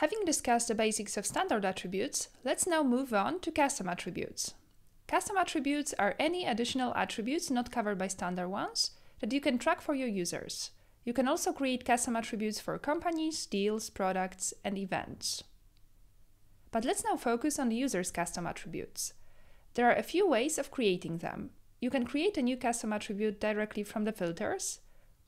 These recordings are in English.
Having discussed the basics of standard attributes, let's now move on to custom attributes. Custom attributes are any additional attributes not covered by standard ones that you can track for your users. You can also create custom attributes for companies, deals, products, and events. But let's now focus on the user's custom attributes. There are a few ways of creating them. You can create a new custom attribute directly from the filters,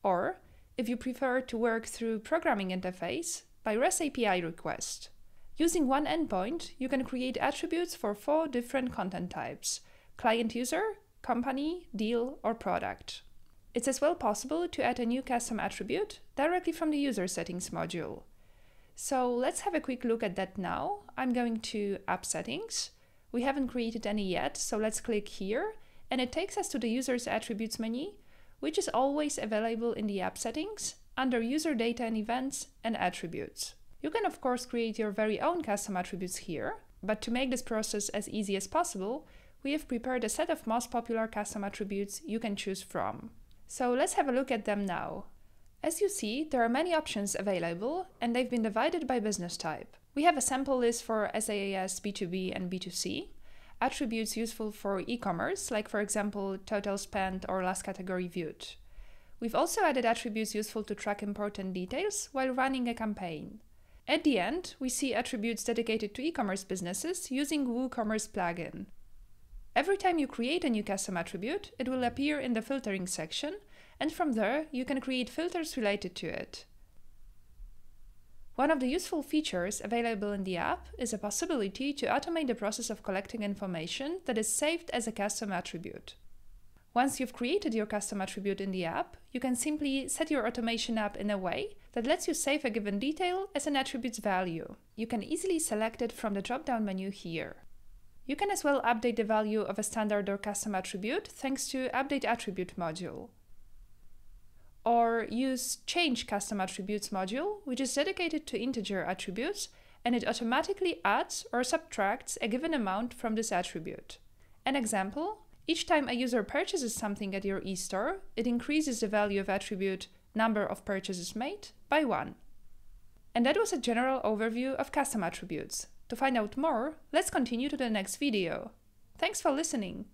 or, if you prefer to work through programming interface, by REST API request. Using one endpoint, you can create attributes for four different content types client user, company, deal, or product. It's as well possible to add a new custom attribute directly from the user settings module. So let's have a quick look at that now. I'm going to app settings. We haven't created any yet, so let's click here and it takes us to the user's attributes menu, which is always available in the app settings under user data and events and attributes. You can of course create your very own custom attributes here, but to make this process as easy as possible, we have prepared a set of most popular custom attributes you can choose from. So let's have a look at them now. As you see, there are many options available and they've been divided by business type. We have a sample list for SaaS, B2B, and B2C, attributes useful for e-commerce, like for example, total spend or last category viewed. We've also added attributes useful to track important details while running a campaign. At the end, we see attributes dedicated to e-commerce businesses using WooCommerce plugin. Every time you create a new custom attribute, it will appear in the filtering section, and from there you can create filters related to it. One of the useful features available in the app is a possibility to automate the process of collecting information that is saved as a custom attribute. Once you've created your custom attribute in the app, you can simply set your automation app in a way that lets you save a given detail as an attribute's value. You can easily select it from the drop-down menu here. You can as well update the value of a standard or custom attribute thanks to Update Attribute module. Or use Change Custom Attributes module, which is dedicated to integer attributes, and it automatically adds or subtracts a given amount from this attribute. An example, each time a user purchases something at your e-store, it increases the value of attribute number of purchases made by 1. And that was a general overview of custom attributes. To find out more, let's continue to the next video. Thanks for listening!